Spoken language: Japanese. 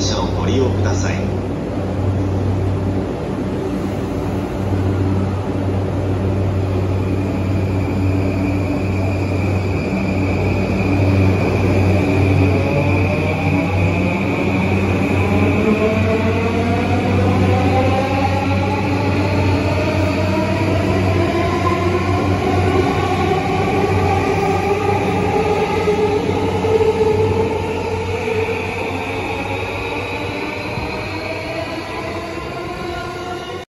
車をご利用ください。